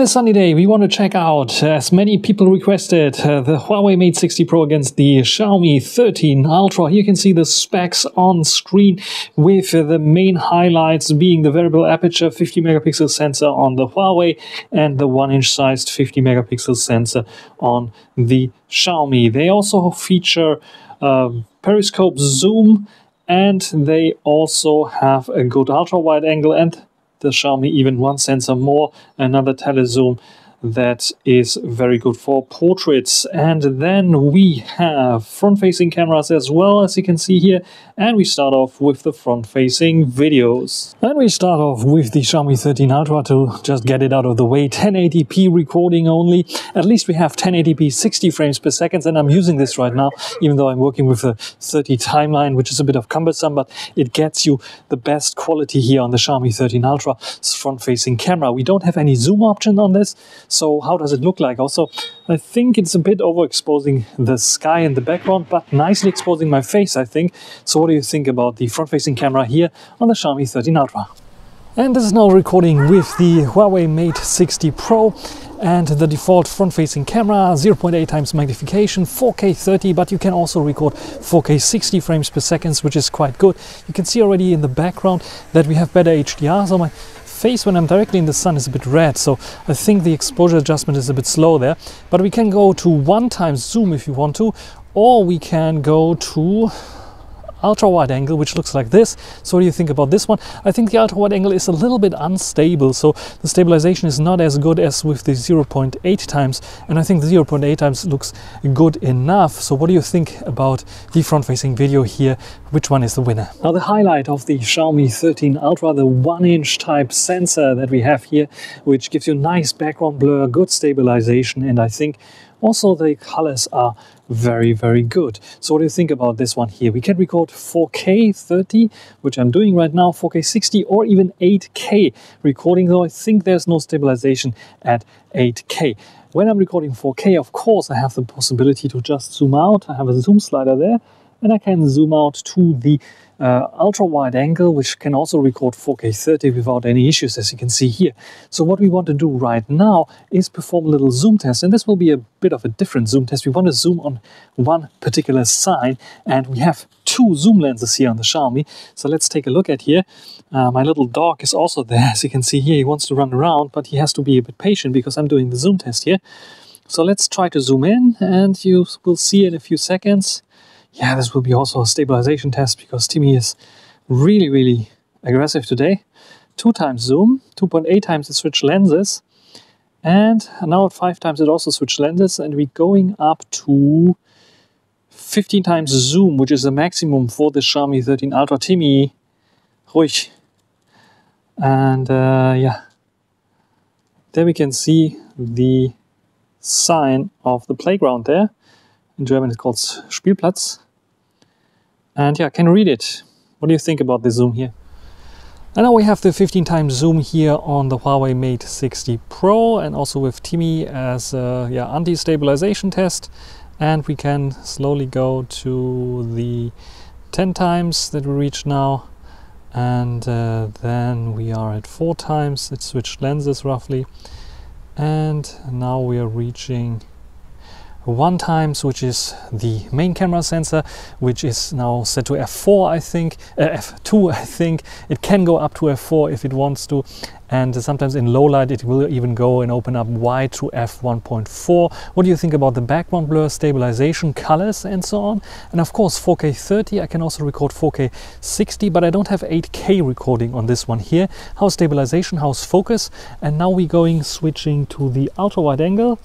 this sunny day, we want to check out, as many people requested, uh, the Huawei Mate 60 Pro against the Xiaomi 13 Ultra. You can see the specs on screen with uh, the main highlights being the variable aperture 50 megapixel sensor on the Huawei and the 1 inch sized 50 megapixel sensor on the Xiaomi. They also feature uh, periscope zoom and they also have a good ultra wide angle and the Xiaomi even one sensor more, another telezoom that is very good for portraits. And then we have front-facing cameras as well, as you can see here. And we start off with the front-facing videos. And we start off with the Xiaomi 13 Ultra to just get it out of the way. 1080p recording only. At least we have 1080p 60 frames per second, and I'm using this right now, even though I'm working with a 30 timeline, which is a bit of cumbersome, but it gets you the best quality here on the Xiaomi 13 Ultra front-facing camera. We don't have any zoom option on this, so how does it look like? Also, I think it's a bit overexposing the sky in the background, but nicely exposing my face, I think. So what do you think about the front-facing camera here on the Xiaomi 13 Ultra? And this is now recording with the Huawei Mate 60 Pro and the default front-facing camera 0.8 times magnification 4k 30 but you can also record 4k 60 frames per second which is quite good you can see already in the background that we have better HDR so my face when I'm directly in the sun is a bit red, so I think the exposure adjustment is a bit slow there. But we can go to one times zoom if you want to, or we can go to ultra wide angle which looks like this. So what do you think about this one? I think the ultra wide angle is a little bit unstable so the stabilization is not as good as with the 0.8 times and i think the 0.8 times looks good enough. So what do you think about the front facing video here? Which one is the winner? Now the highlight of the xiaomi 13 ultra the one inch type sensor that we have here which gives you nice background blur good stabilization and i think also, the colors are very, very good. So what do you think about this one here? We can record 4K 30, which I'm doing right now, 4K 60 or even 8K recording, though I think there's no stabilization at 8K. When I'm recording 4K, of course, I have the possibility to just zoom out. I have a zoom slider there and I can zoom out to the uh, ultra wide angle, which can also record 4K 30 without any issues, as you can see here. So what we want to do right now is perform a little zoom test, and this will be a bit of a different zoom test. We want to zoom on one particular sign, and we have two zoom lenses here on the Xiaomi. So let's take a look at here. Uh, my little dog is also there, as you can see here. He wants to run around, but he has to be a bit patient because I'm doing the zoom test here. So let's try to zoom in, and you will see in a few seconds yeah, this will be also a stabilization test because Timmy is really, really aggressive today. Two times zoom, 2.8 times it switched lenses, and now at five times it also switched lenses, and we're going up to 15 times zoom, which is the maximum for the Xiaomi 13 Ultra. Timmy, ruhig. And uh, yeah, there we can see the sign of the playground there. In German, it's called Spielplatz. And yeah, I can read it. What do you think about the zoom here? And now we have the 15 times zoom here on the Huawei Mate 60 Pro and also with Timmy as a yeah, anti-stabilization test. And we can slowly go to the 10 times that we reach now. And uh, then we are at four times, it switched lenses roughly. And now we are reaching one times, which is the main camera sensor, which is now set to f4, I think, uh, f2, I think. It can go up to f4 if it wants to, and sometimes in low light it will even go and open up wide to f1.4. What do you think about the background blur, stabilization, colors, and so on? And of course, 4K 30. I can also record 4K 60, but I don't have 8K recording on this one here. How's stabilization? How's focus? And now we're going switching to the ultra wide angle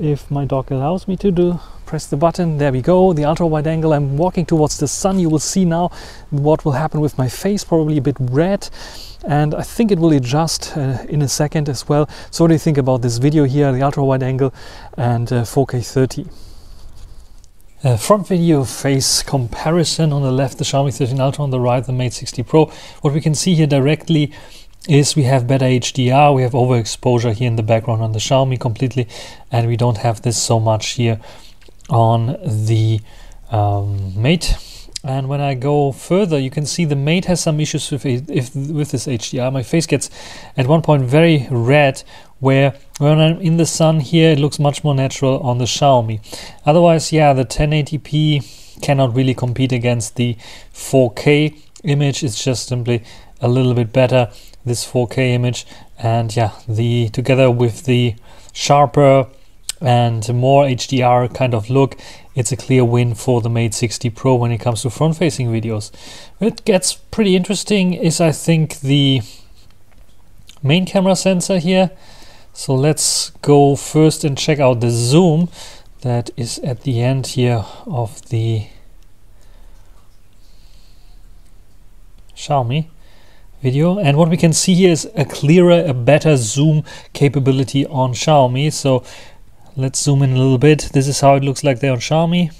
if my dog allows me to do press the button. There we go the ultra wide angle. I'm walking towards the sun. You will see now what will happen with my face probably a bit red. And i think it will adjust uh, in a second as well. So what do you think about this video here the ultra wide angle and uh, 4k 30 uh, front video face comparison. On the left the Xiaomi 13 Ultra. On the right the Mate 60 Pro. What we can see here directly is we have better HDR, we have overexposure here in the background on the Xiaomi completely, and we don't have this so much here on the um, Mate. And when I go further, you can see the Mate has some issues with if with this HDR. My face gets at one point very red where when I'm in the sun here, it looks much more natural on the Xiaomi. Otherwise, yeah, the 1080p cannot really compete against the 4K image. It's just simply a little bit better, this 4K image. And yeah, the together with the sharper and more HDR kind of look, it's a clear win for the Mate 60 Pro when it comes to front facing videos. It gets pretty interesting is I think the main camera sensor here. So let's go first and check out the zoom that is at the end here of the Xiaomi video. And what we can see here is a clearer a better zoom capability on Xiaomi. So let's zoom in a little bit. This is how it looks like there on Xiaomi.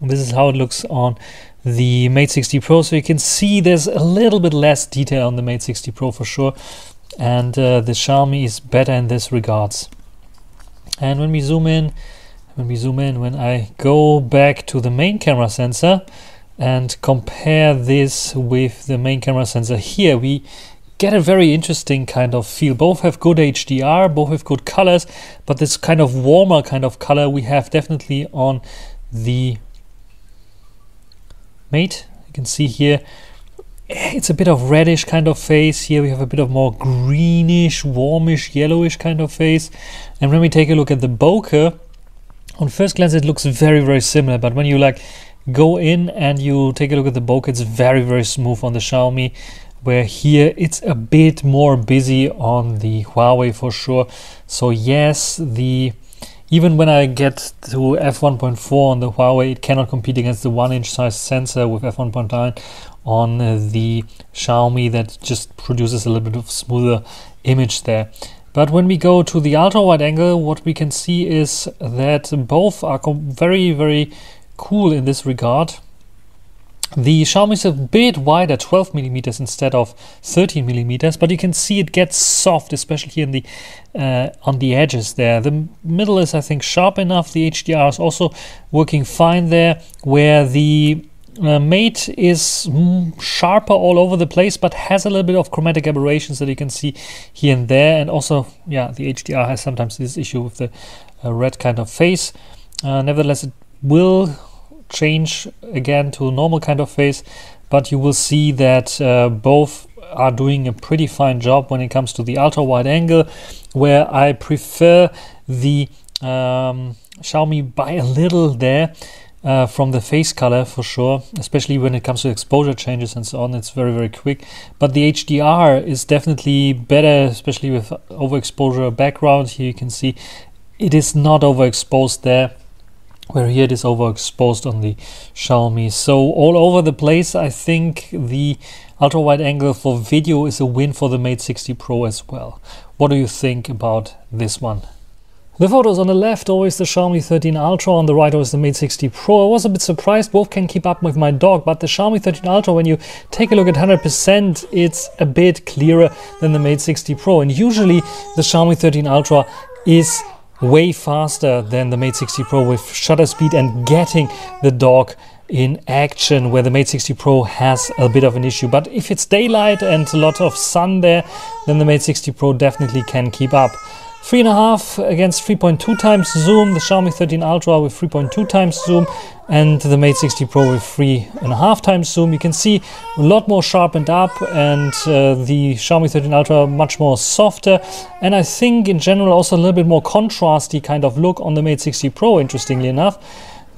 This is how it looks on the Mate 60 Pro. So you can see there's a little bit less detail on the Mate 60 Pro for sure. And uh, the Xiaomi is better in this regards. And when we zoom in when we zoom in when I go back to the main camera sensor and compare this with the main camera sensor. Here we get a very interesting kind of feel. Both have good HDR both have good colors but this kind of warmer kind of color we have definitely on the mate. You can see here eh, it's a bit of reddish kind of face. Here we have a bit of more greenish warmish yellowish kind of face. And when we take a look at the bokeh on first glance it looks very very similar but when you like go in and you take a look at the bokeh it's very very smooth on the Xiaomi where here it's a bit more busy on the Huawei for sure. So yes the even when I get to f1.4 on the Huawei it cannot compete against the one inch size sensor with f1.9 on the Xiaomi that just produces a little bit of smoother image there. But when we go to the ultra wide angle what we can see is that both are very very cool in this regard. The Xiaomi is a bit wider, 12 millimeters instead of 13 millimeters, but you can see it gets soft, especially here in the uh, on the edges there. The middle is, I think, sharp enough. The HDR is also working fine there, where the uh, Mate is mm, sharper all over the place, but has a little bit of chromatic aberrations that you can see here and there. And also, yeah, the HDR has sometimes this issue with the uh, red kind of face. Uh, nevertheless, it will change again to a normal kind of face but you will see that uh, both are doing a pretty fine job when it comes to the ultra wide angle where I prefer the um, Xiaomi by a little there uh, from the face color for sure especially when it comes to exposure changes and so on it's very very quick. But the HDR is definitely better especially with overexposure background. Here you can see it is not overexposed there where here it is overexposed on the Xiaomi. So all over the place, I think the ultra wide angle for video is a win for the Mate 60 Pro as well. What do you think about this one? The photos on the left, always the Xiaomi 13 Ultra, on the right always the Mate 60 Pro. I was a bit surprised, both can keep up with my dog, but the Xiaomi 13 Ultra, when you take a look at 100%, it's a bit clearer than the Mate 60 Pro. And usually the Xiaomi 13 Ultra is way faster than the Mate 60 Pro with shutter speed and getting the dog in action where the Mate 60 Pro has a bit of an issue. But if it's daylight and a lot of sun there, then the Mate 60 Pro definitely can keep up. 3.5 against 3.2 times zoom, the Xiaomi 13 Ultra with 3.2 times zoom, and the Mate 60 Pro with 3.5 times zoom. You can see a lot more sharpened up, and uh, the Xiaomi 13 Ultra much more softer. And I think in general also a little bit more contrasty kind of look on the Mate 60 Pro, interestingly enough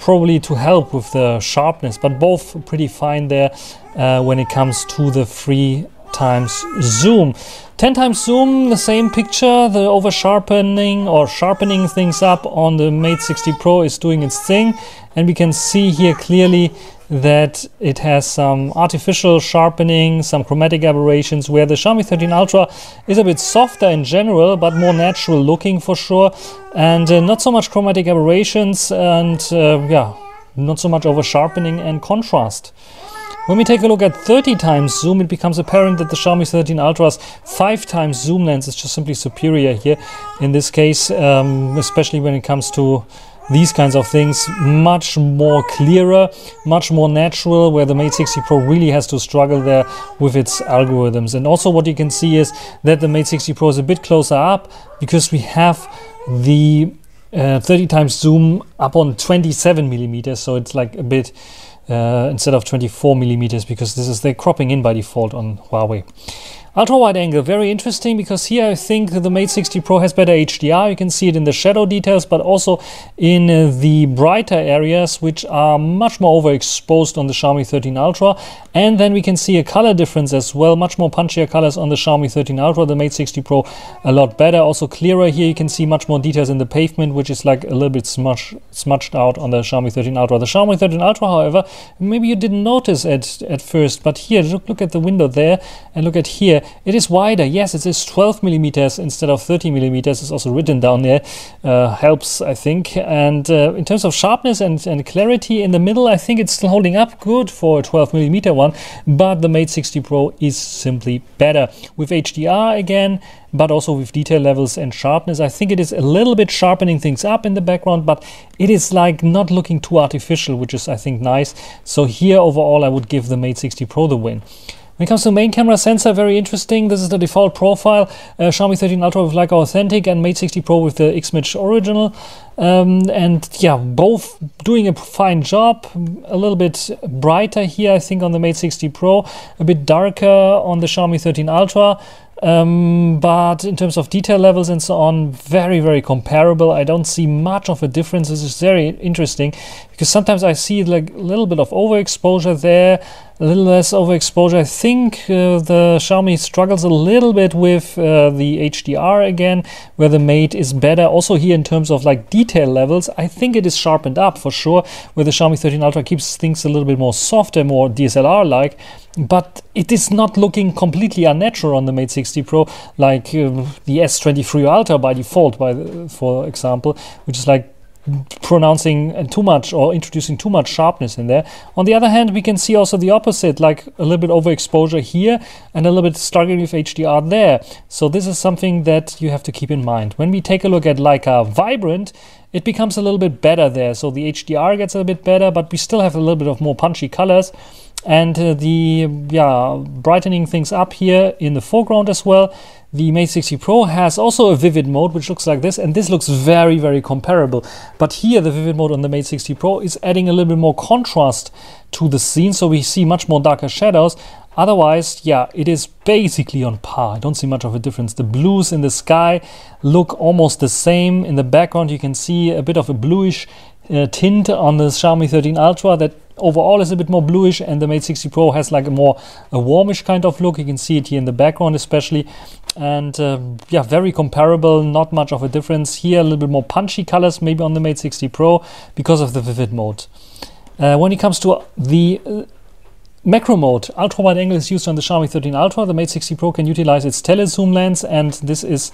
probably to help with the sharpness, but both pretty fine there uh, when it comes to the three times zoom. 10 times zoom, the same picture, the over sharpening or sharpening things up on the Mate 60 Pro is doing its thing. And we can see here clearly that it has some artificial sharpening, some chromatic aberrations, where the Xiaomi 13 Ultra is a bit softer in general, but more natural looking for sure. And uh, not so much chromatic aberrations and uh, yeah, not so much over sharpening and contrast. When we take a look at 30 times zoom, it becomes apparent that the Xiaomi 13 Ultra's 5 times zoom lens is just simply superior here. In this case, um, especially when it comes to these kinds of things much more clearer, much more natural, where the Mate 60 Pro really has to struggle there with its algorithms. And also what you can see is that the Mate 60 Pro is a bit closer up because we have the uh, 30 times zoom up on 27 millimeters, so it's like a bit uh, instead of 24 millimeters because this is they're cropping in by default on Huawei. Ultra wide angle, very interesting because here I think the Mate 60 Pro has better HDR. You can see it in the shadow details, but also in uh, the brighter areas, which are much more overexposed on the Xiaomi 13 Ultra. And then we can see a color difference as well, much more punchier colors on the Xiaomi 13 Ultra, the Mate 60 Pro a lot better. Also clearer here, you can see much more details in the pavement, which is like a little bit smudged, smudged out on the Xiaomi 13 Ultra. The Xiaomi 13 Ultra, however, maybe you didn't notice it at first, but here, look, look at the window there and look at here it is wider. Yes, it is 12 millimeters instead of 30 millimeters. It's also written down there. Uh, helps, I think. And uh, in terms of sharpness and, and clarity in the middle, I think it's still holding up good for a 12 millimeter one. But the Mate 60 Pro is simply better with HDR again but also with detail levels and sharpness. I think it is a little bit sharpening things up in the background, but it is like not looking too artificial, which is I think nice. So here overall I would give the Mate 60 Pro the win. When it comes to main camera sensor, very interesting. This is the default profile. Uh, Xiaomi 13 Ultra with Leica Authentic and Mate 60 Pro with the Xmage Original. Um, and yeah, both doing a fine job. A little bit brighter here, I think, on the Mate 60 Pro. A bit darker on the Xiaomi 13 Ultra. Um, but in terms of detail levels and so on, very, very comparable. I don't see much of a difference. This is very interesting because sometimes I see like a little bit of overexposure there, a little less overexposure. I think uh, the Xiaomi struggles a little bit with uh, the HDR again, where the Mate is better. Also here in terms of like detail levels, I think it is sharpened up for sure, where the Xiaomi 13 Ultra keeps things a little bit more softer, more DSLR-like but it is not looking completely unnatural on the Mate 60 Pro like uh, the S23 Ultra by default, by the, for example, which is like pronouncing uh, too much or introducing too much sharpness in there. On the other hand, we can see also the opposite, like a little bit overexposure here and a little bit struggling with HDR there. So this is something that you have to keep in mind. When we take a look at Leica uh, Vibrant, it becomes a little bit better there. So the HDR gets a bit better, but we still have a little bit of more punchy colors and uh, the yeah brightening things up here in the foreground as well. The Mate 60 Pro has also a vivid mode which looks like this and this looks very very comparable. But here the vivid mode on the Mate 60 Pro is adding a little bit more contrast to the scene so we see much more darker shadows. Otherwise yeah it is basically on par. I don't see much of a difference. The blues in the sky look almost the same. In the background you can see a bit of a bluish uh, tint on the Xiaomi 13 Ultra that overall is a bit more bluish and the Mate 60 Pro has like a more a warmish kind of look. You can see it here in the background especially. And uh, yeah, very comparable, not much of a difference. Here a little bit more punchy colors maybe on the Mate 60 Pro because of the vivid mode. Uh, when it comes to the uh, macro mode, ultra wide angle is used on the Xiaomi 13 Ultra. The Mate 60 Pro can utilize its telezoom lens and this is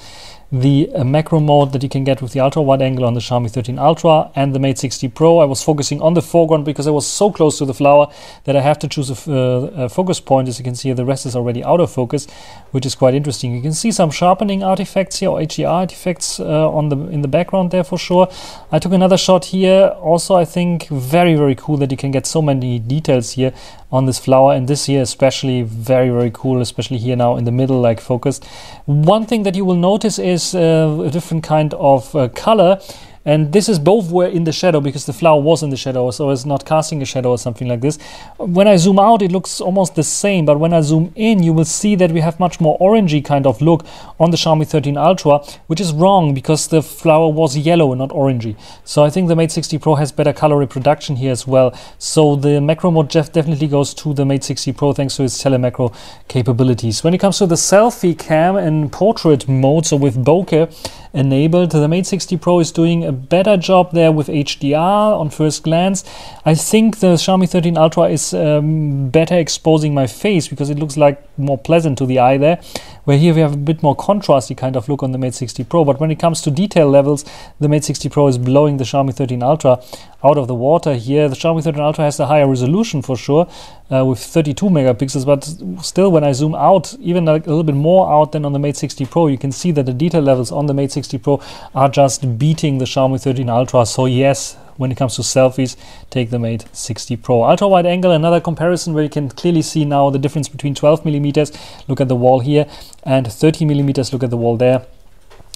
the uh, macro mode that you can get with the ultra wide angle on the Xiaomi 13 Ultra and the Mate 60 Pro. I was focusing on the foreground because I was so close to the flower that I have to choose a, uh, a focus point. As you can see, the rest is already out of focus, which is quite interesting. You can see some sharpening artifacts here or HDR artifacts uh, on the in the background there for sure. I took another shot here. Also, I think very very cool that you can get so many details here on this flower and this here especially very very cool especially here now in the middle like focused one thing that you will notice is uh, a different kind of uh, color and this is both were in the shadow because the flower was in the shadow, so it's not casting a shadow or something like this. When I zoom out, it looks almost the same, but when I zoom in, you will see that we have much more orangey kind of look on the Xiaomi 13 Ultra, which is wrong because the flower was yellow and not orangey. So I think the Mate 60 Pro has better color reproduction here as well. So the macro mode definitely goes to the Mate 60 Pro thanks to its telemacro capabilities. When it comes to the selfie cam in portrait mode, so with bokeh enabled, the Mate 60 Pro is doing a better job there with HDR on first glance. I think the Xiaomi 13 Ultra is um, better exposing my face because it looks like more pleasant to the eye there. where here we have a bit more contrasty kind of look on the Mate 60 Pro. But when it comes to detail levels, the Mate 60 Pro is blowing the Xiaomi 13 Ultra out of the water here. The Xiaomi 13 Ultra has a higher resolution for sure, uh, with 32 megapixels, but still when I zoom out, even like a little bit more out than on the Mate 60 Pro, you can see that the detail levels on the Mate 60 Pro are just beating the Xiaomi 13 Ultra. So yes, when it comes to selfies, take the Mate 60 Pro. Ultra wide angle, another comparison where you can clearly see now the difference between 12 millimeters, look at the wall here, and 13 millimeters, look at the wall there.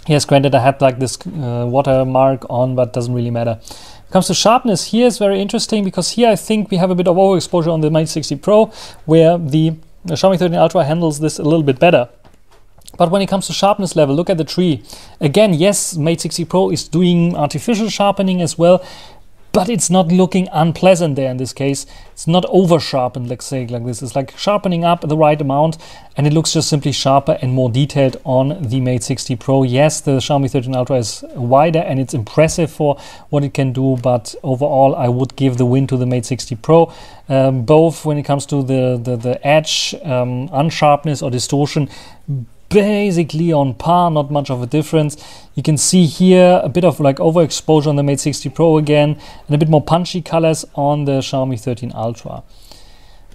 Yes, granted, I had like this uh, watermark on, but doesn't really matter. comes to sharpness, here is very interesting because here I think we have a bit of overexposure on the Mate 60 Pro, where the, the Xiaomi 13 Ultra handles this a little bit better. But when it comes to sharpness level, look at the tree. Again, yes, Mate 60 Pro is doing artificial sharpening as well, but it's not looking unpleasant there in this case. It's not over sharpened, let's say like this. It's like sharpening up the right amount and it looks just simply sharper and more detailed on the Mate 60 Pro. Yes, the Xiaomi 13 Ultra is wider and it's impressive for what it can do, but overall I would give the win to the Mate 60 Pro. Um, both when it comes to the, the, the edge, um, unsharpness or distortion, basically on par, not much of a difference. You can see here a bit of like overexposure on the Mate 60 Pro again, and a bit more punchy colors on the Xiaomi 13 Ultra.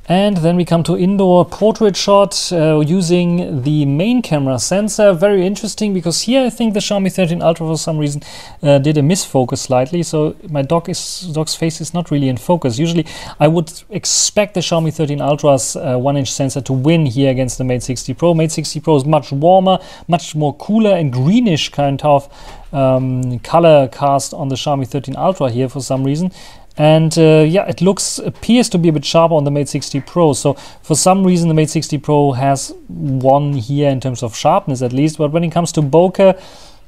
And then we come to indoor portrait shot uh, using the main camera sensor. Very interesting because here I think the Xiaomi 13 Ultra for some reason uh, did a misfocus slightly. So my dog is, dog's face is not really in focus. Usually I would expect the Xiaomi 13 Ultra's uh, 1 inch sensor to win here against the Mate 60 Pro. Mate 60 Pro is much warmer, much more cooler and greenish kind of um, color cast on the Xiaomi 13 Ultra here for some reason and uh, yeah it looks appears to be a bit sharper on the mate 60 pro. So for some reason the mate 60 pro has won here in terms of sharpness at least. But when it comes to bokeh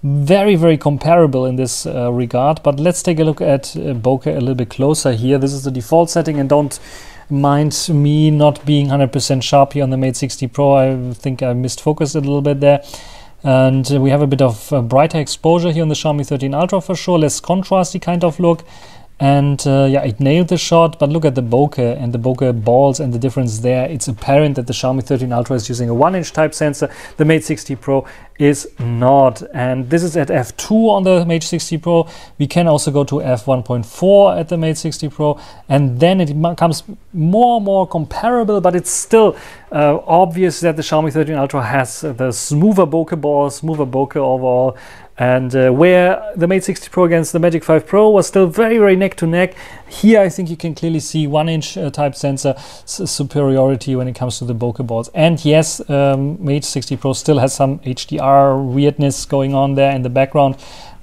very very comparable in this uh, regard. But let's take a look at uh, bokeh a little bit closer here. This is the default setting and don't mind me not being 100% sharp here on the mate 60 pro. I think i missed focus a little bit there. And we have a bit of uh, brighter exposure here on the Xiaomi 13 Ultra for sure, less contrasty kind of look and uh, yeah it nailed the shot but look at the bokeh and the bokeh balls and the difference there. It's apparent that the Xiaomi 13 Ultra is using a 1 inch type sensor. The Mate 60 Pro is not. And this is at f2 on the Mate 60 Pro. We can also go to f1.4 at the Mate 60 Pro. And then it becomes more and more comparable but it's still uh, obvious that the Xiaomi 13 Ultra has the smoother bokeh ball smoother bokeh overall and uh, where the Mate 60 Pro against the Magic 5 Pro was still very, very neck to neck, here I think you can clearly see one inch uh, type sensor superiority when it comes to the bokeh balls. And yes, um, Mate 60 Pro still has some HDR weirdness going on there in the background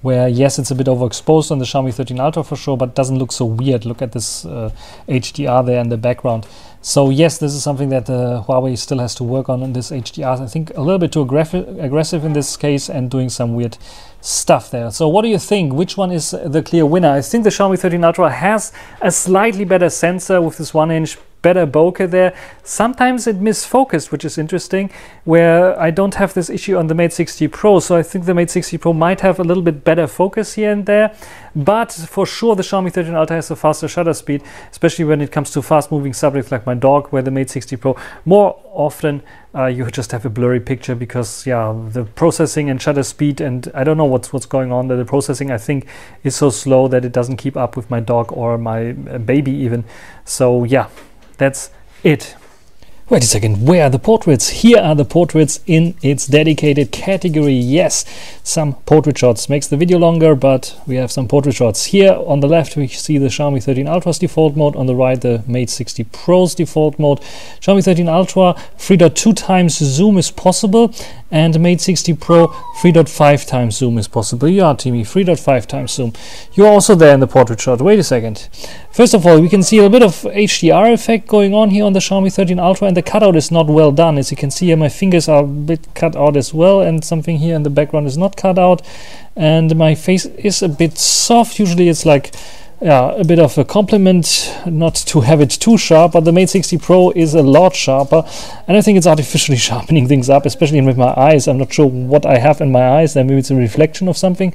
where yes, it's a bit overexposed on the Xiaomi 13 Ultra for sure, but doesn't look so weird. Look at this uh, HDR there in the background. So yes, this is something that uh, Huawei still has to work on in this HDR. I think a little bit too aggressive in this case and doing some weird stuff there. So what do you think? Which one is the clear winner? I think the Xiaomi 13 Ultra has a slightly better sensor with this one inch better bokeh there. Sometimes it misfocused, which is interesting, where I don't have this issue on the Mate 60 Pro. So I think the Mate 60 Pro might have a little bit better focus here and there. But for sure, the Xiaomi 13 Ultra has a faster shutter speed, especially when it comes to fast moving subjects like my dog, where the Mate 60 Pro more often uh, you just have a blurry picture because yeah the processing and shutter speed and I don't know what's what's going on there the processing I think is so slow that it doesn't keep up with my dog or my uh, baby even so yeah that's it. Wait a second, where are the portraits? Here are the portraits in its dedicated category. Yes, some portrait shots. Makes the video longer, but we have some portrait shots. Here on the left, we see the Xiaomi 13 Ultra's default mode. On the right, the Mate 60 Pro's default mode. Xiaomi 13 Ultra 3.2 times zoom is possible, and Mate 60 Pro 3.5 times zoom is possible. You Yeah, Timmy, 3.5 times zoom. You're also there in the portrait shot. Wait a second. First of all, we can see a bit of HDR effect going on here on the Xiaomi 13 Ultra and the cutout is not well done. As you can see here, my fingers are a bit cut out as well and something here in the background is not cut out and my face is a bit soft. Usually it's like yeah, a bit of a compliment not to have it too sharp, but the Mate 60 Pro is a lot sharper, and I think it's artificially sharpening things up, especially with my eyes. I'm not sure what I have in my eyes, maybe it's a reflection of something,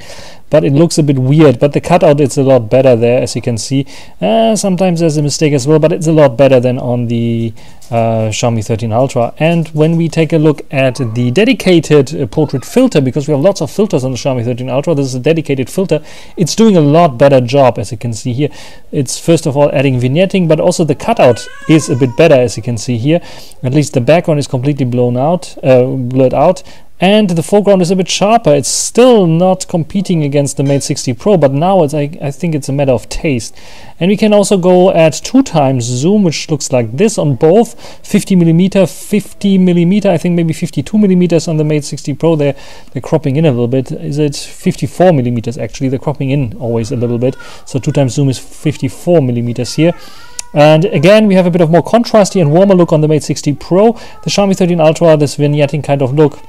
but it looks a bit weird. But the cutout is a lot better there, as you can see. Uh, sometimes there's a mistake as well, but it's a lot better than on the uh, Xiaomi 13 Ultra. And when we take a look at the dedicated uh, portrait filter, because we have lots of filters on the Xiaomi 13 Ultra, this is a dedicated filter, it's doing a lot better job, as you can see here. It's first of all adding vignetting, but also the cutout is a bit better, as you can see here. At least the background is completely blown out, uh, blurred out, and the foreground is a bit sharper. It's still not competing against the Mate 60 Pro, but now it's I, I think it's a matter of taste. And we can also go at two times zoom, which looks like this on both 50 millimeter, 50 millimeter, I think maybe 52 millimeters on the Mate 60 Pro. They're they're cropping in a little bit. Is it 54 millimeters actually? They're cropping in always a little bit. So two times zoom is 54 millimeters here. And again, we have a bit of more contrasty and warmer look on the Mate 60 Pro. The Xiaomi 13 Ultra, this vignetting kind of look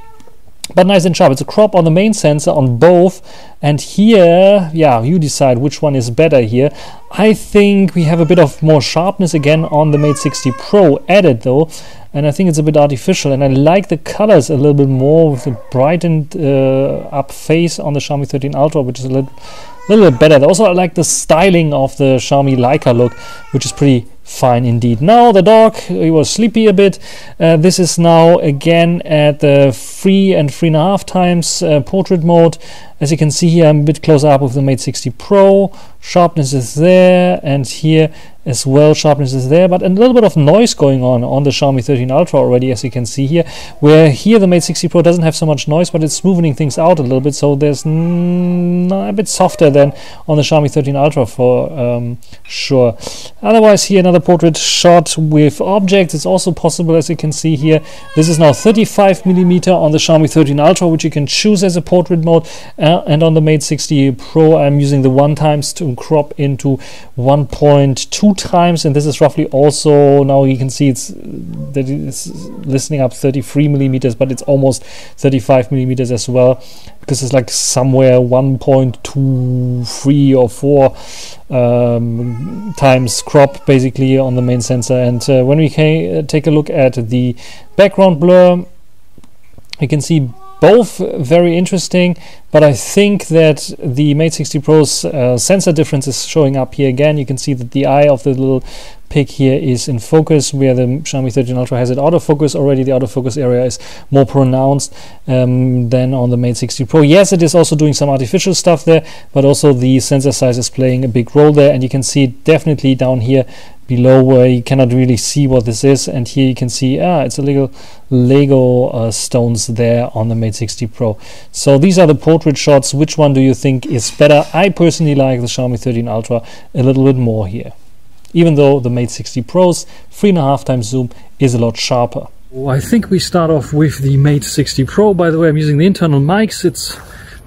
but nice and sharp. It's a crop on the main sensor on both. And here, yeah, you decide which one is better here. I think we have a bit of more sharpness again on the Mate 60 Pro added though. And I think it's a bit artificial. And I like the colors a little bit more with the brightened uh, up face on the Xiaomi 13 Ultra, which is a little, little bit better. Also, I like the styling of the Xiaomi Leica look, which is pretty fine indeed. Now the dog, he was sleepy a bit. Uh, this is now again at the three and three and a half times uh, portrait mode. As you can see here, I'm a bit closer up with the Mate 60 Pro. Sharpness is there, and here as well sharpness is there but a little bit of noise going on on the Xiaomi 13 Ultra already as you can see here where here the Mate 60 Pro doesn't have so much noise but it's smoothing things out a little bit so there's a bit softer than on the Xiaomi 13 Ultra for um, sure. Otherwise here another portrait shot with objects. It's also possible as you can see here. This is now 35 millimeter on the Xiaomi 13 Ultra which you can choose as a portrait mode and on the Mate 60 Pro I'm using the one times to crop into 1.2 times, and this is roughly also now you can see it's that it's listening up 33 millimeters, but it's almost 35 millimeters as well because it's like somewhere 1.23 or 4 um, times crop basically on the main sensor. And uh, when we take a look at the background blur, you can see both very interesting, but I think that the Mate 60 Pro's uh, sensor difference is showing up here again. You can see that the eye of the little pig here is in focus, where the Xiaomi 13 Ultra has it autofocus already. The autofocus area is more pronounced um, than on the Mate 60 Pro. Yes, it is also doing some artificial stuff there, but also the sensor size is playing a big role there, and you can see definitely down here below where you cannot really see what this is and here you can see ah it's a little Lego uh, stones there on the Mate 60 Pro so these are the portrait shots which one do you think is better I personally like the Xiaomi 13 Ultra a little bit more here even though the Mate 60 Pro's three and a half times zoom is a lot sharper I think we start off with the Mate 60 Pro by the way I'm using the internal mics it's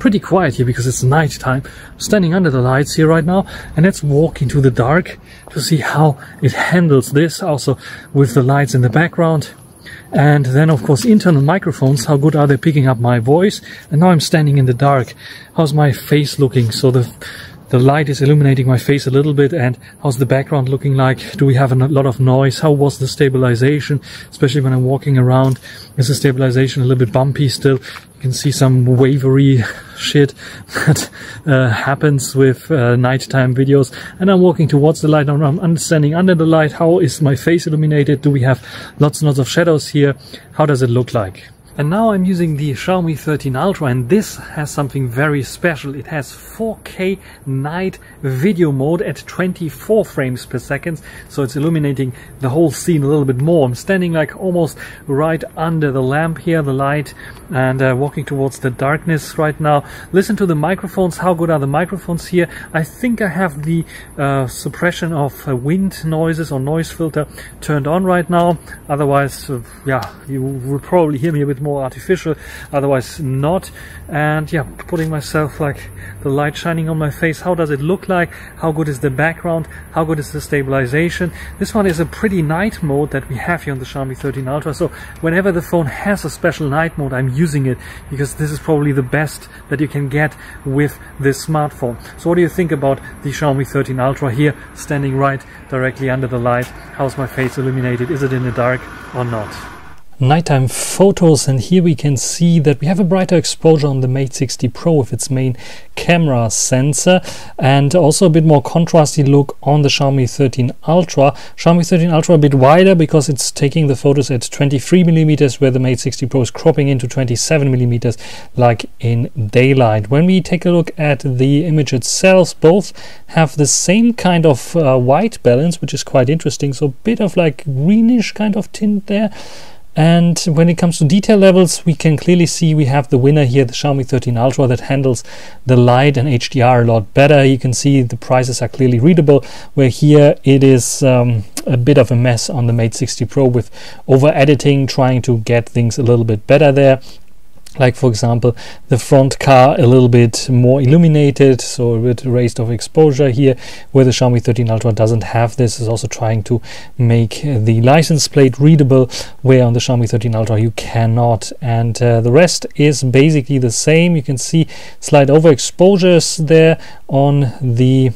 pretty quiet here because it's night time. I'm standing under the lights here right now and let's walk into the dark to see how it handles this also with the lights in the background. And then of course internal microphones, how good are they picking up my voice? And now I'm standing in the dark. How's my face looking? So the the light is illuminating my face a little bit and how's the background looking like? Do we have a lot of noise? How was the stabilization? Especially when I'm walking around, is the stabilization a little bit bumpy still? You can see some wavery shit that uh, happens with uh, nighttime videos. And I'm walking towards the light. I'm, I'm standing under the light. How is my face illuminated? Do we have lots and lots of shadows here? How does it look like? And now I'm using the Xiaomi 13 Ultra and this has something very special. It has 4K night video mode at 24 frames per second. So it's illuminating the whole scene a little bit more. I'm standing like almost right under the lamp here, the light, and uh, walking towards the darkness right now. Listen to the microphones. How good are the microphones here? I think I have the uh, suppression of uh, wind noises or noise filter turned on right now. Otherwise, uh, yeah, you will probably hear me a bit more artificial otherwise not. And yeah putting myself like the light shining on my face. How does it look like? How good is the background? How good is the stabilization? This one is a pretty night mode that we have here on the Xiaomi 13 Ultra. So whenever the phone has a special night mode I'm using it because this is probably the best that you can get with this smartphone. So what do you think about the Xiaomi 13 Ultra here standing right directly under the light? How's my face illuminated? Is it in the dark or not nighttime photos and here we can see that we have a brighter exposure on the Mate 60 Pro with its main camera sensor and also a bit more contrasty look on the Xiaomi 13 Ultra. Xiaomi 13 Ultra a bit wider because it's taking the photos at 23 millimeters where the Mate 60 Pro is cropping into 27 millimeters like in daylight. When we take a look at the image itself both have the same kind of uh, white balance which is quite interesting so a bit of like greenish kind of tint there and when it comes to detail levels, we can clearly see we have the winner here, the Xiaomi 13 Ultra that handles the light and HDR a lot better. You can see the prices are clearly readable, where here it is um, a bit of a mess on the Mate 60 Pro with over editing, trying to get things a little bit better there like for example the front car a little bit more illuminated so a bit raised of exposure here where the Xiaomi 13 Ultra doesn't have this is also trying to make the license plate readable where on the Xiaomi 13 Ultra you cannot. And uh, the rest is basically the same. You can see slight overexposures there on the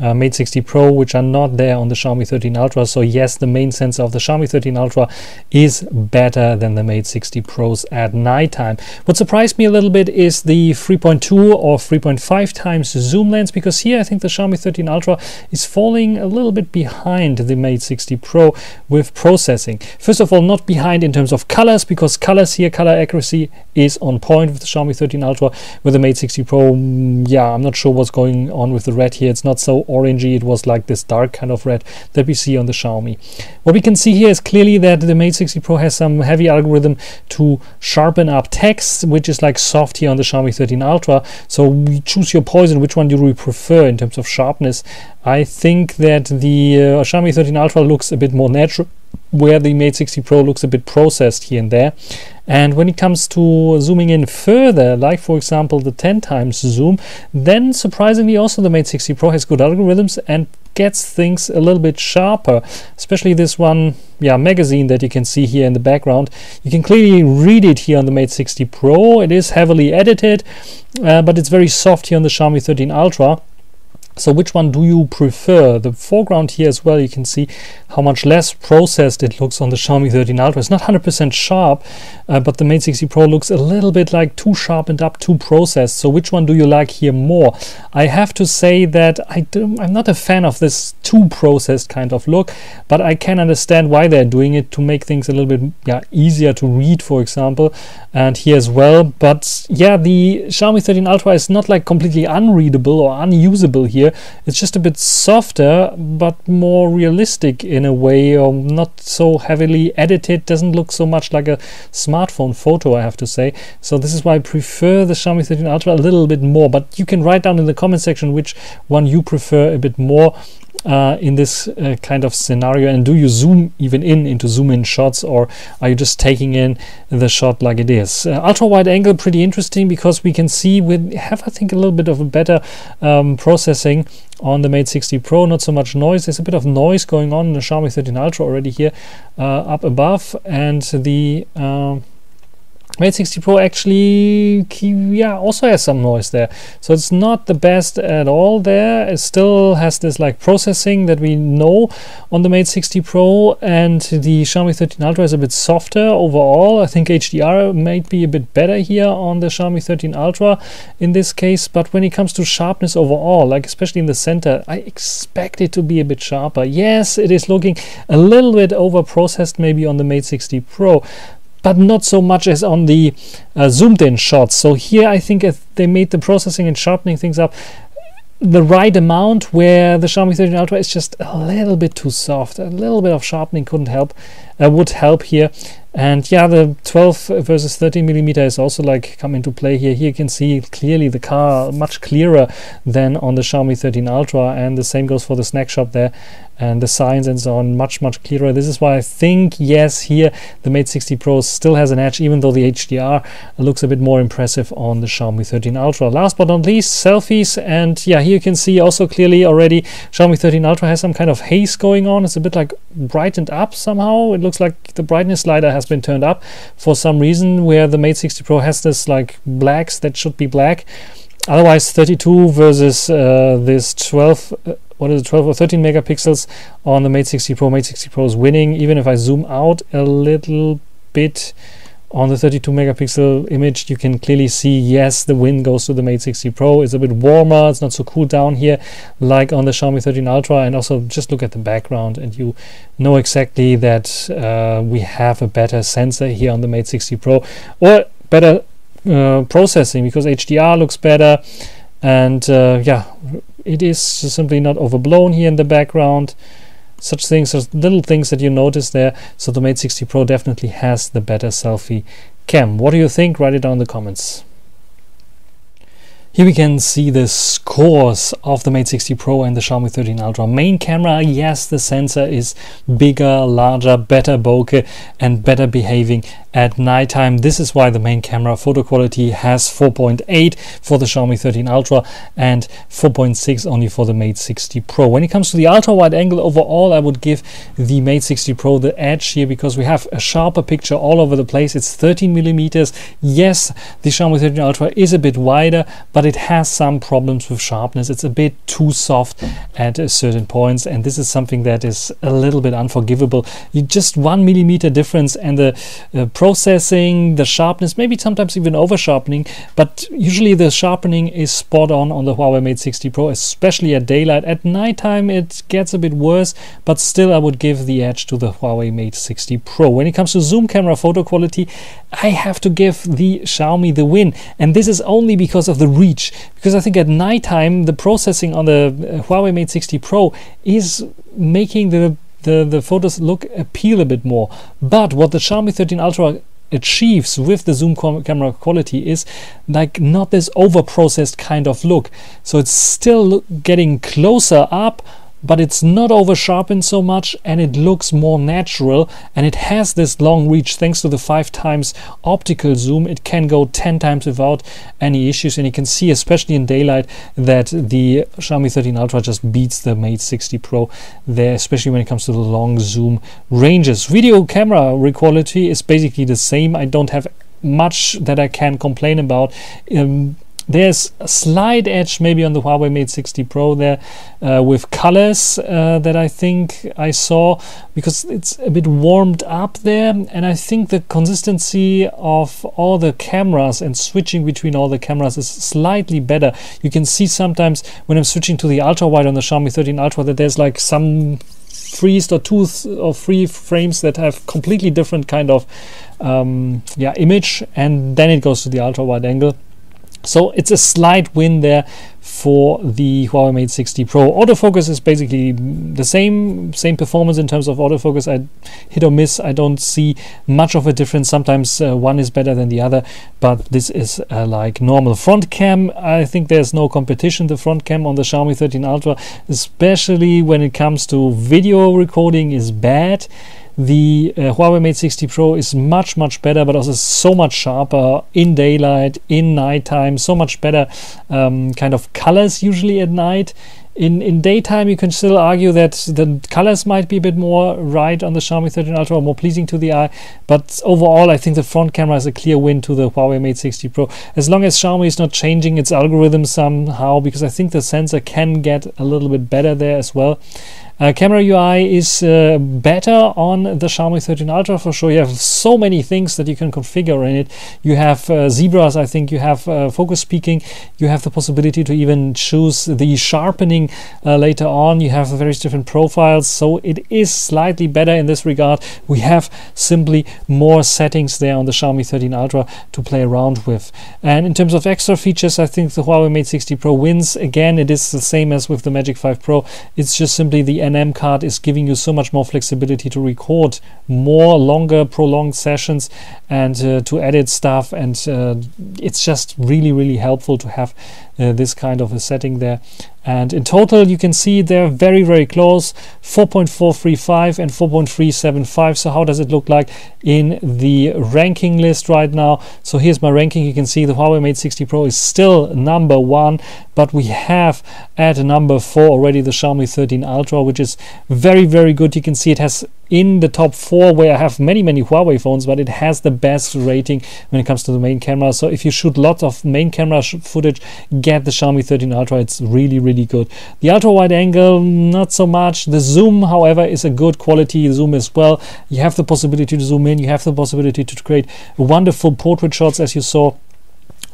uh, Mate 60 Pro, which are not there on the Xiaomi 13 Ultra. So yes, the main sensor of the Xiaomi 13 Ultra is better than the Mate 60 Pros at nighttime. What surprised me a little bit is the 3.2 or 3.5 times zoom lens, because here I think the Xiaomi 13 Ultra is falling a little bit behind the Mate 60 Pro with processing. First of all, not behind in terms of colors, because colors here, color accuracy is on point with the Xiaomi 13 Ultra. With the Mate 60 Pro, mm, yeah, I'm not sure what's going on with the red here. It's not so orangey. It was like this dark kind of red that we see on the Xiaomi. What we can see here is clearly that the Mate 60 Pro has some heavy algorithm to sharpen up text, which is like soft here on the Xiaomi 13 Ultra. So we choose your poison. Which one do we prefer in terms of sharpness? I think that the uh, Xiaomi 13 Ultra looks a bit more natural where the Mate 60 Pro looks a bit processed here and there. And when it comes to zooming in further, like for example the 10 times zoom, then surprisingly also the Mate 60 Pro has good algorithms and gets things a little bit sharper, especially this one yeah, magazine that you can see here in the background. You can clearly read it here on the Mate 60 Pro. It is heavily edited, uh, but it's very soft here on the Xiaomi 13 Ultra. So which one do you prefer? The foreground here as well, you can see how much less processed it looks on the Xiaomi 13 Ultra. It's not 100% sharp, uh, but the Mate 60 Pro looks a little bit like too sharpened up, too processed. So which one do you like here more? I have to say that I am not a fan of this too processed kind of look, but I can understand why they're doing it to make things a little bit yeah, easier to read, for example, and here as well. But yeah, the Xiaomi 13 Ultra is not like completely unreadable or unusable here. It's just a bit softer, but more realistic in a way, or not so heavily edited. Doesn't look so much like a smartphone photo, I have to say. So this is why I prefer the Xiaomi 13 Ultra a little bit more. But you can write down in the comment section which one you prefer a bit more uh, in this uh, kind of scenario? And do you zoom even in into zoom in shots or are you just taking in the shot like it is? Uh, ultra wide angle pretty interesting because we can see we have I think a little bit of a better um, processing on the Mate 60 Pro. Not so much noise. There's a bit of noise going on in the Xiaomi 13 Ultra already here uh, up above and the uh, Mate 60 Pro actually yeah also has some noise there. So it's not the best at all there. It still has this like processing that we know on the Mate 60 Pro and the Xiaomi 13 Ultra is a bit softer overall. I think HDR might be a bit better here on the Xiaomi 13 Ultra in this case but when it comes to sharpness overall like especially in the center I expect it to be a bit sharper. Yes it is looking a little bit over processed maybe on the Mate 60 Pro but not so much as on the uh, zoomed in shots. So here I think they made the processing and sharpening things up the right amount where the Xiaomi 13 Ultra is just a little bit too soft. A little bit of sharpening couldn't help, uh, would help here. And yeah, the 12 versus 13 millimeter is also like come into play here. Here you can see clearly the car much clearer than on the Xiaomi 13 Ultra, and the same goes for the snack shop there. And the signs and so on much much clearer. This is why I think yes here the Mate 60 Pro still has an edge even though the HDR looks a bit more impressive on the Xiaomi 13 Ultra. Last but not least selfies. And yeah here you can see also clearly already Xiaomi 13 Ultra has some kind of haze going on. It's a bit like brightened up somehow. It looks like the brightness slider has been turned up for some reason where the Mate 60 Pro has this like blacks that should be black. Otherwise 32 versus uh, this 12 uh, what is it 12 or 13 megapixels on the Mate 60 Pro. Mate 60 Pro is winning. Even if I zoom out a little bit on the 32 megapixel image you can clearly see yes the wind goes to the mate 60 pro. It's a bit warmer. It's not so cool down here like on the xiaomi 13 ultra. And also just look at the background and you know exactly that uh, we have a better sensor here on the mate 60 pro or better uh, processing because hdr looks better. And uh, yeah it is simply not overblown here in the background such things are little things that you notice there. So the mate 60 pro definitely has the better selfie cam. What do you think? Write it down in the comments here we can see the scores of the Mate 60 Pro and the Xiaomi 13 Ultra. Main camera, yes, the sensor is bigger, larger, better bokeh and better behaving at nighttime. This is why the main camera photo quality has 4.8 for the Xiaomi 13 Ultra and 4.6 only for the Mate 60 Pro. When it comes to the ultra wide angle overall, I would give the Mate 60 Pro the edge here because we have a sharper picture all over the place. It's 13 millimeters. Yes, the Xiaomi 13 Ultra is a bit wider, but it has some problems with sharpness. It's a bit too soft at certain points, and this is something that is a little bit unforgivable. You just one millimeter difference, and the uh, processing, the sharpness, maybe sometimes even over sharpening, but usually the sharpening is spot on on the Huawei Mate 60 Pro, especially at daylight. At nighttime, it gets a bit worse, but still, I would give the edge to the Huawei Mate 60 Pro. When it comes to zoom camera photo quality, I have to give the Xiaomi the win, and this is only because of the reach. Because I think at nighttime the processing on the uh, Huawei Mate 60 Pro is making the, the the photos look appeal a bit more. But what the Xiaomi 13 Ultra achieves with the zoom camera quality is like not this over processed kind of look. So it's still getting closer up but it's not over sharpened so much and it looks more natural and it has this long reach. Thanks to the five times optical zoom it can go 10 times without any issues and you can see especially in daylight that the Xiaomi 13 Ultra just beats the Mate 60 Pro there especially when it comes to the long zoom ranges. Video camera quality is basically the same. I don't have much that I can complain about. Um, there's a slight edge maybe on the Huawei Mate 60 Pro there uh, with colors uh, that I think I saw because it's a bit warmed up there. And I think the consistency of all the cameras and switching between all the cameras is slightly better. You can see sometimes when I'm switching to the ultra wide on the Xiaomi 13 Ultra that there's like some freeze or two or three frames that have completely different kind of um, yeah image. And then it goes to the ultra wide angle so it's a slight win there for the Huawei Mate 60 Pro. Autofocus is basically the same, same performance in terms of autofocus. I hit or miss. I don't see much of a difference. Sometimes uh, one is better than the other, but this is uh, like normal. Front cam, I think there's no competition. The front cam on the Xiaomi 13 Ultra, especially when it comes to video recording, is bad. The uh, Huawei Mate 60 Pro is much, much better, but also so much sharper in daylight, in nighttime, so much better um, kind of colors usually at night. In, in daytime, you can still argue that the colors might be a bit more right on the Xiaomi 13 Ultra or more pleasing to the eye. But overall, I think the front camera is a clear win to the Huawei Mate 60 Pro. As long as Xiaomi is not changing its algorithm somehow, because I think the sensor can get a little bit better there as well. Uh, camera UI is uh, better on the Xiaomi 13 Ultra for sure. You have so many things that you can configure in it. You have uh, zebras, I think. You have uh, focus peaking. You have the possibility to even choose the sharpening uh, later on. You have various different profiles, so it is slightly better in this regard. We have simply more settings there on the Xiaomi 13 Ultra to play around with. And in terms of extra features, I think the Huawei Mate 60 Pro wins. Again, it is the same as with the Magic 5 Pro. It's just simply the NM card is giving you so much more flexibility to record more longer prolonged sessions and uh, to edit stuff. And uh, it's just really really helpful to have uh, this kind of a setting there and in total you can see they're very very close 4.435 and 4.375 so how does it look like in the ranking list right now? So here's my ranking. You can see the Huawei Mate 60 Pro is still number one but we have at number four already the Xiaomi 13 Ultra which is very very good. You can see it has in the top four where I have many, many Huawei phones, but it has the best rating when it comes to the main camera. So if you shoot lots of main camera footage, get the Xiaomi 13 Ultra. It's really, really good. The ultra wide angle, not so much. The zoom, however, is a good quality zoom as well. You have the possibility to zoom in. You have the possibility to create wonderful portrait shots as you saw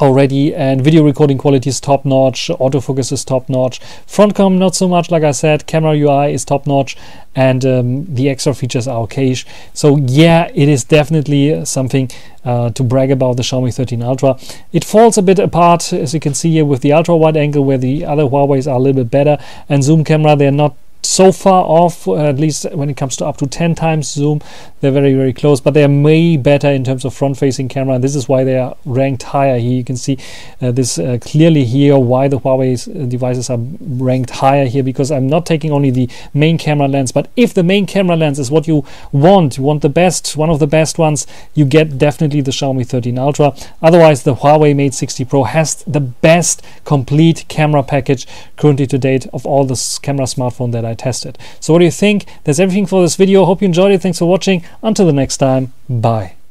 already and video recording quality is top notch autofocus is top notch front cam not so much like i said camera ui is top notch and um, the extra features are okay so yeah it is definitely something uh, to brag about the xiaomi 13 ultra. It falls a bit apart as you can see here with the ultra wide angle where the other huawei's are a little bit better. And zoom camera they're not so far off, uh, at least when it comes to up to 10 times zoom. They're very, very close, but they're way better in terms of front facing camera. And this is why they are ranked higher here. You can see uh, this uh, clearly here why the Huawei uh, devices are ranked higher here because I'm not taking only the main camera lens, but if the main camera lens is what you want, you want the best, one of the best ones, you get definitely the Xiaomi 13 Ultra. Otherwise, the Huawei Mate 60 Pro has the best complete camera package currently to date of all the camera smartphone that I Uh, tested. So what do you think? That's everything for this video. Hope you enjoyed it. Thanks for watching. Until the next time, bye.